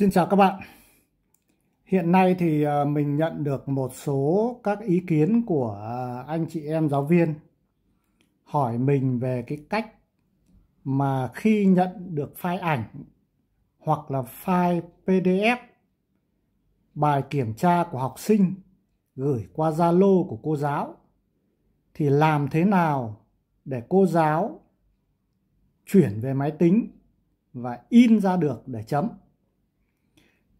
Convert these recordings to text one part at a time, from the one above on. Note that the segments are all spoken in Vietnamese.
Xin chào các bạn. Hiện nay thì à, mình nhận được một số các ý kiến của à, anh chị em giáo viên hỏi mình về cái cách mà khi nhận được file ảnh hoặc là file PDF bài kiểm tra của học sinh gửi qua Zalo của cô giáo thì làm thế nào để cô giáo chuyển về máy tính và in ra được để chấm.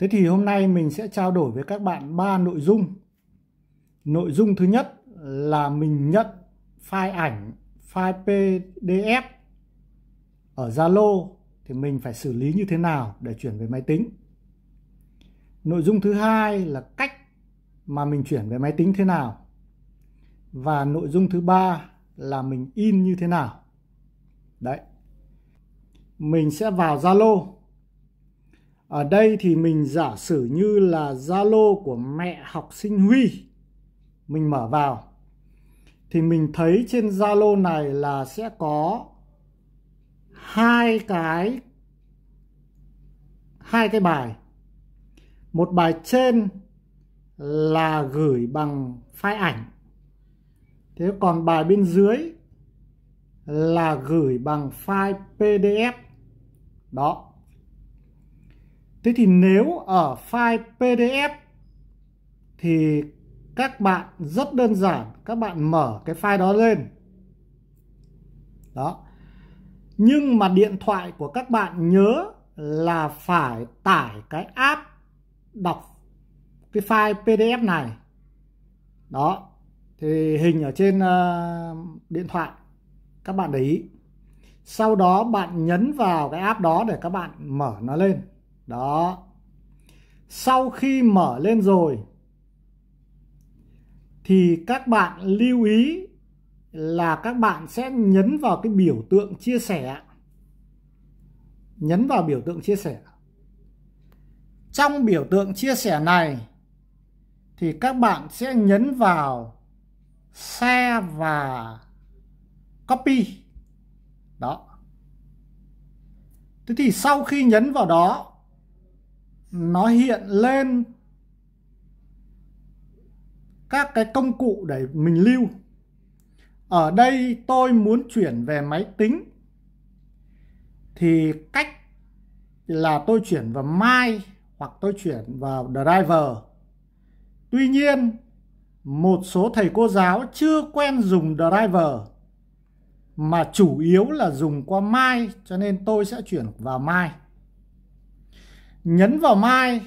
Thế thì hôm nay mình sẽ trao đổi với các bạn ba nội dung. Nội dung thứ nhất là mình nhận file ảnh, file PDF ở Zalo thì mình phải xử lý như thế nào để chuyển về máy tính. Nội dung thứ hai là cách mà mình chuyển về máy tính thế nào. Và nội dung thứ ba là mình in như thế nào. Đấy. Mình sẽ vào Zalo ở đây thì mình giả sử như là Zalo của mẹ học sinh Huy. Mình mở vào. Thì mình thấy trên Zalo này là sẽ có hai cái hai cái bài. Một bài trên là gửi bằng file ảnh. Thế còn bài bên dưới là gửi bằng file PDF. Đó. Thế thì nếu ở file PDF thì các bạn rất đơn giản, các bạn mở cái file đó lên. Đó. Nhưng mà điện thoại của các bạn nhớ là phải tải cái app đọc cái file PDF này. Đó. Thì hình ở trên uh, điện thoại các bạn để ý. Sau đó bạn nhấn vào cái app đó để các bạn mở nó lên đó. Sau khi mở lên rồi, thì các bạn lưu ý là các bạn sẽ nhấn vào cái biểu tượng chia sẻ. Nhấn vào biểu tượng chia sẻ. Trong biểu tượng chia sẻ này, thì các bạn sẽ nhấn vào share và copy. Đó. Thế thì sau khi nhấn vào đó nó hiện lên các cái công cụ để mình lưu. Ở đây tôi muốn chuyển về máy tính. Thì cách là tôi chuyển vào My hoặc tôi chuyển vào Driver. Tuy nhiên, một số thầy cô giáo chưa quen dùng Driver mà chủ yếu là dùng qua My cho nên tôi sẽ chuyển vào My nhấn vào mai.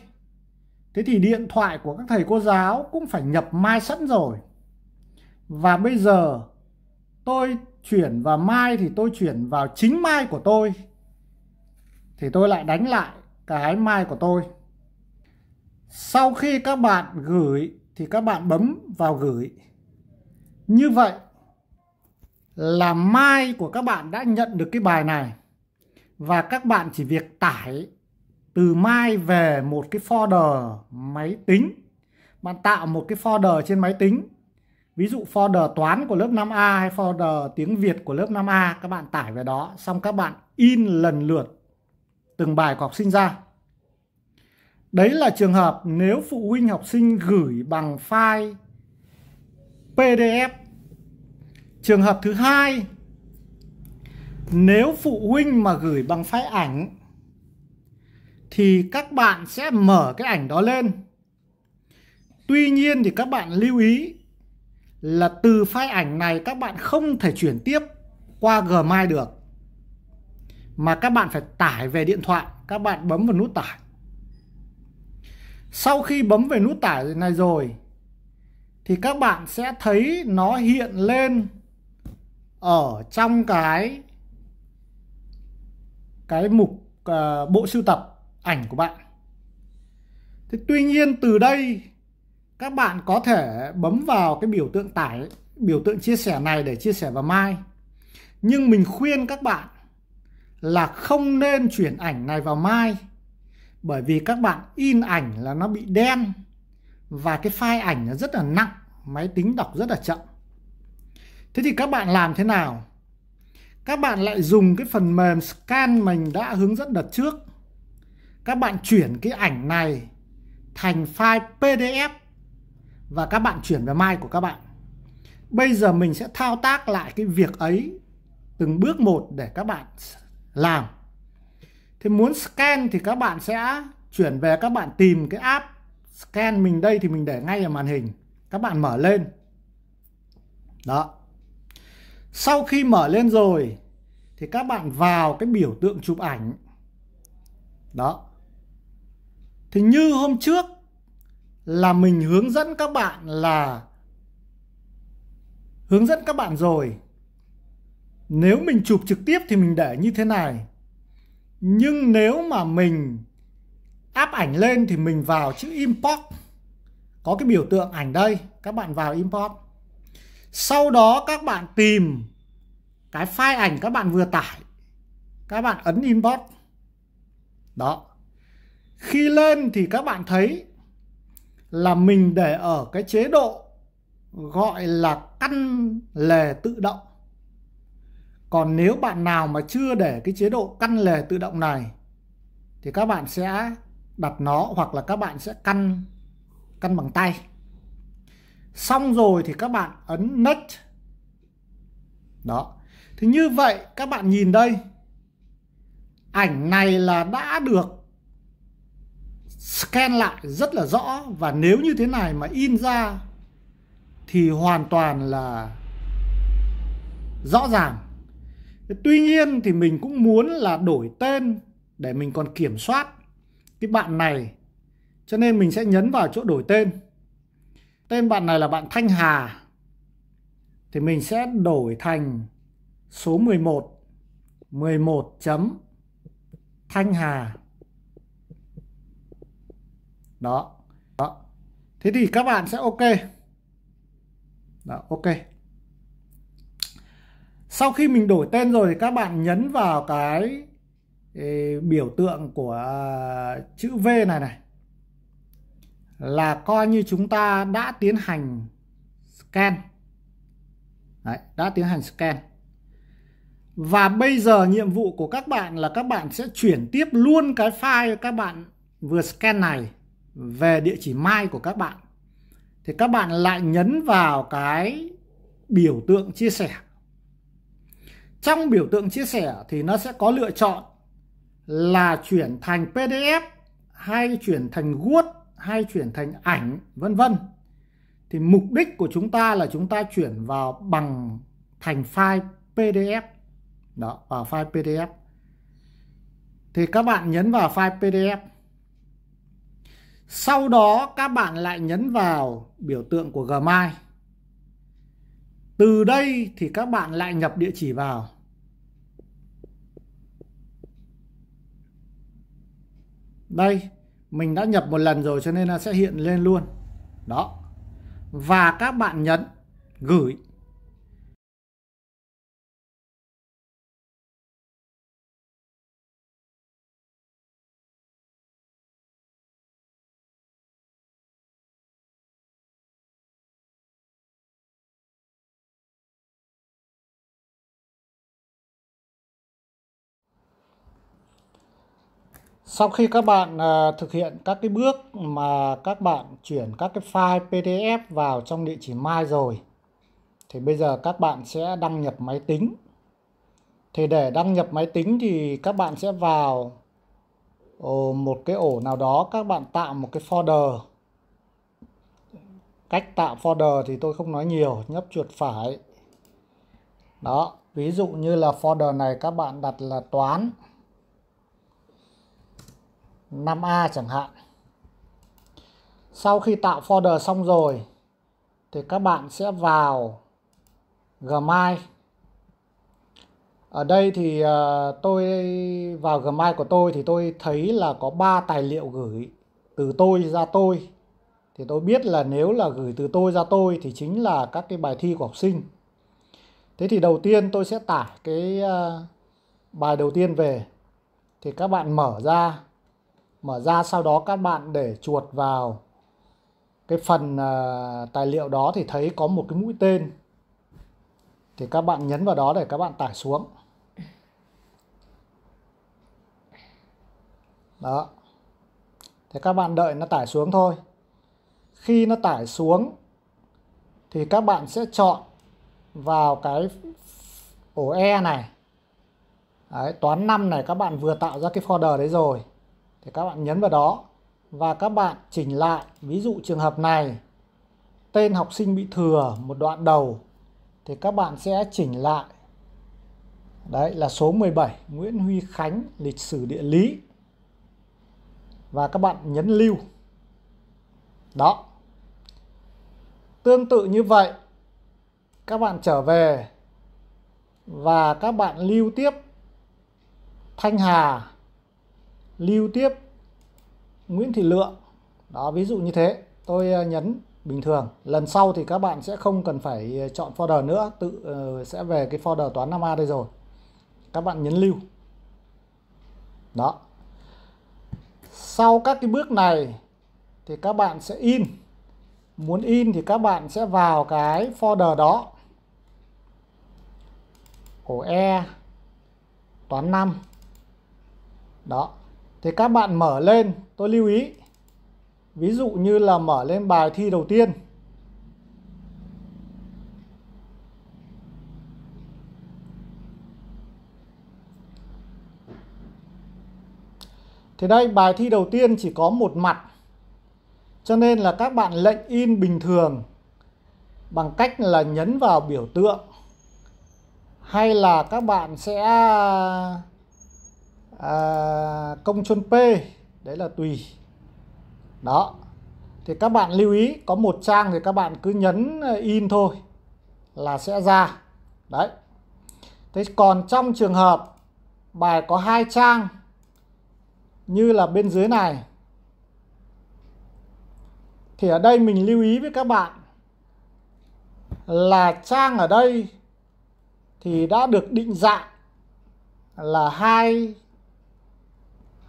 Thế thì điện thoại của các thầy cô giáo cũng phải nhập mai sẵn rồi. Và bây giờ, tôi chuyển vào mai thì tôi chuyển vào chính mai của tôi. Thì tôi lại đánh lại cái mai của tôi. Sau khi các bạn gửi thì các bạn bấm vào gửi. Như vậy là mai của các bạn đã nhận được cái bài này. Và các bạn chỉ việc tải từ mai về một cái folder máy tính. Bạn tạo một cái folder trên máy tính. Ví dụ folder toán của lớp 5A hay folder tiếng Việt của lớp 5A các bạn tải về đó, xong các bạn in lần lượt từng bài của học sinh ra. Đấy là trường hợp nếu phụ huynh học sinh gửi bằng file PDF trường hợp thứ hai, nếu phụ huynh mà gửi bằng file ảnh thì các bạn sẽ mở cái ảnh đó lên. Tuy nhiên thì các bạn lưu ý là từ file ảnh này các bạn không thể chuyển tiếp qua Gmail được. Mà các bạn phải tải về điện thoại, các bạn bấm vào nút tải. Sau khi bấm về nút tải này rồi thì các bạn sẽ thấy nó hiện lên ở trong cái cái mục uh, bộ sưu tập ảnh của bạn. Thế tuy nhiên từ đây, các bạn có thể bấm vào cái biểu tượng tải, biểu tượng chia sẻ này để chia sẻ vào mai. Nhưng mình khuyên các bạn là không nên chuyển ảnh này vào mai, bởi vì các bạn in ảnh là nó bị đen và cái file ảnh nó rất là nặng, máy tính đọc rất là chậm. Thế thì các bạn làm thế nào? Các bạn lại dùng cái phần mềm scan mình đã hướng dẫn đợt trước các bạn chuyển cái ảnh này thành file PDF và các bạn chuyển về mai của các bạn. Bây giờ mình sẽ thao tác lại cái việc ấy từng bước một để các bạn làm. Thì muốn scan thì các bạn sẽ chuyển về các bạn tìm cái app scan mình đây thì mình để ngay ở màn hình. Các bạn mở lên. Đó. Sau khi mở lên rồi thì các bạn vào cái biểu tượng chụp ảnh. Đó. Thì như hôm trước là mình hướng dẫn các bạn là hướng dẫn các bạn rồi. Nếu mình chụp trực tiếp thì mình để như thế này. Nhưng nếu mà mình áp ảnh lên thì mình vào chữ import. Có cái biểu tượng ảnh đây, các bạn vào import. Sau đó các bạn tìm cái file ảnh các bạn vừa tải. Các bạn ấn import. Đó. Khi lên thì các bạn thấy là mình để ở cái chế độ gọi là căn lề tự động. Còn nếu bạn nào mà chưa để cái chế độ căn lề tự động này, thì các bạn sẽ đặt nó hoặc là các bạn sẽ căn căn bằng tay. Xong rồi thì các bạn ấn next. Đó. Thì như vậy, các bạn nhìn đây. Ảnh này là đã được scan lại rất là rõ và nếu như thế này mà in ra, thì hoàn toàn là rõ ràng. Tuy nhiên thì mình cũng muốn là đổi tên để mình còn kiểm soát cái bạn này. Cho nên mình sẽ nhấn vào chỗ đổi tên. Tên bạn này là bạn Thanh Hà. Thì mình sẽ đổi thành số 11 11 chấm Thanh Hà đó. Đó. Thế thì các bạn sẽ ok. Đó ok. Sau khi mình đổi tên rồi thì các bạn nhấn vào cái ý, biểu tượng của à, chữ V này này. Là coi như chúng ta đã tiến hành scan. Đấy, đã tiến hành scan. Và bây giờ nhiệm vụ của các bạn là các bạn sẽ chuyển tiếp luôn cái file các bạn vừa scan này về địa chỉ mai của các bạn. Thì các bạn lại nhấn vào cái biểu tượng chia sẻ. Trong biểu tượng chia sẻ thì nó sẽ có lựa chọn là chuyển thành PDF hay chuyển thành Word hay chuyển thành ảnh, vân vân. Thì mục đích của chúng ta là chúng ta chuyển vào bằng thành file PDF đó, vào file PDF thì các bạn nhấn vào file PDF sau đó các bạn lại nhấn vào biểu tượng của Gmail. Từ đây thì các bạn lại nhập địa chỉ vào. Đây, mình đã nhập một lần rồi cho nên nó sẽ hiện lên luôn. Đó. Và các bạn nhấn gửi. Sau khi các bạn à, thực hiện các cái bước mà các bạn chuyển các cái file PDF vào trong địa chỉ My rồi thì bây giờ các bạn sẽ đăng nhập máy tính. Thì để đăng nhập máy tính thì các bạn sẽ vào ờ, một cái ổ nào đó các bạn tạo một cái folder. Cách tạo folder thì tôi không nói nhiều, nhấp chuột phải. Đó, ví dụ như là folder này các bạn đặt là toán 5A chẳng hạn. Sau khi tạo folder xong rồi, thì các bạn sẽ vào Gmail. Ở đây thì ờ, tôi, vào Gmail của tôi thì tôi thấy là có 3 tài liệu gửi từ tôi ra tôi. Thì tôi biết là nếu là gửi từ tôi ra tôi thì chính là các cái bài thi của học sinh. Thế thì đầu tiên tôi sẽ tải cái ờ, bài đầu tiên về. Thì các bạn mở ra mở ra sau đó các bạn để chuột vào. Cái phần uh, tài liệu đó thì thấy có một cái mũi tên. Thì các bạn nhấn vào đó để các bạn tải xuống. Đó. Thì các bạn đợi nó tải xuống thôi. Khi nó tải xuống thì các bạn sẽ chọn vào cái ổ E này. Đấy, toán 5 này các bạn vừa tạo ra cái folder đấy rồi thì các bạn nhấn vào đó. Và các bạn chỉnh lại ví dụ trường hợp này. Tên học sinh bị thừa một đoạn đầu. Thì các bạn sẽ chỉnh lại. Đấy, là số 17 Nguyễn Huy Khánh, lịch sử địa lý. Và các bạn nhấn lưu. Đó. Tương tự như vậy, các bạn trở về. Và các bạn lưu tiếp. Thanh Hà lưu tiếp Nguyễn Thị Lượng đó ví dụ như thế. Tôi à, nhấn bình thường. Lần sau thì các bạn sẽ không cần phải à, chọn folder nữa. Tự uh, sẽ về cái folder toán 5A đây rồi. Các bạn nhấn lưu. Đó. Sau các cái bước này thì các bạn sẽ in. Muốn in thì các bạn sẽ vào cái folder đó. Ổ E toán 5 đó thì các bạn mở lên, tôi lưu ý. Ví dụ như là mở lên bài thi đầu tiên. Thì đây, bài thi đầu tiên chỉ có một mặt. Cho nên là các bạn lệnh in bình thường bằng cách là nhấn vào biểu tượng. Hay là các bạn sẽ à, công chôn P đấy là tùy. Đó. Thì các bạn lưu ý có một trang thì các bạn cứ nhấn ờ, in thôi là sẽ ra. Đấy. Thế còn trong trường hợp bài có hai trang như là bên dưới này thì ở đây mình lưu ý với các bạn là trang ở đây thì đã được định dạng là hai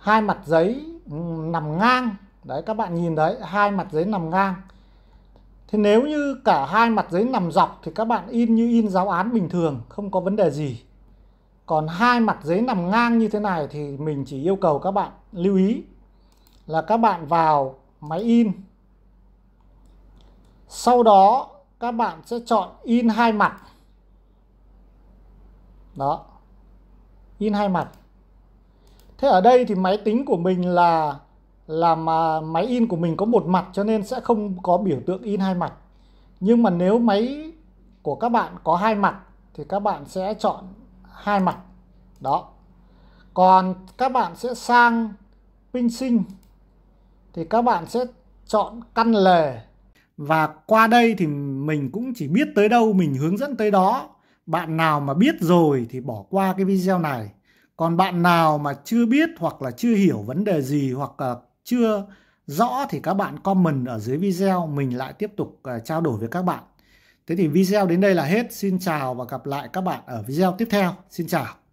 hai mặt giấy ừ, nằm ngang. Đấy, các bạn nhìn đấy, hai mặt giấy nằm ngang. Thì nếu như cả hai mặt giấy nằm dọc thì các bạn in như in giáo án bình thường, không có vấn đề gì. Còn hai mặt giấy nằm ngang như thế này thì mình chỉ yêu cầu các bạn lưu ý là các bạn vào máy in. Sau đó, các bạn sẽ chọn in hai mặt. Đó, in hai mặt thế ở đây thì máy tính của mình là là mà máy in của mình có một mặt cho nên sẽ không có biểu tượng in hai mặt. Nhưng mà nếu máy của các bạn có hai mặt thì các bạn sẽ chọn hai mặt. Đó. Còn các bạn sẽ sang pin sinh thì các bạn sẽ chọn căn lề. Và qua đây thì mình cũng chỉ biết tới đâu, mình hướng dẫn tới đó. Bạn nào mà biết rồi thì bỏ qua cái video này còn bạn nào mà chưa biết hoặc là chưa hiểu vấn đề gì hoặc là chưa rõ thì các bạn comment ở dưới video, mình lại tiếp tục à, trao đổi với các bạn. Thế thì video đến đây là hết. Xin chào và gặp lại các bạn ở video tiếp theo. Xin chào.